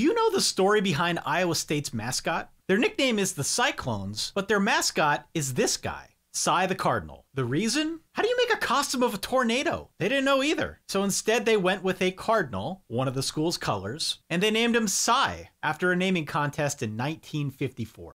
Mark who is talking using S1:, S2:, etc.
S1: Do you know the story behind Iowa State's mascot? Their nickname is the Cyclones, but their mascot is this guy. Cy the Cardinal. The reason? How do you make a costume of a tornado? They didn't know either. So instead, they went with a cardinal, one of the school's colors, and they named him Cy after a naming contest in 1954.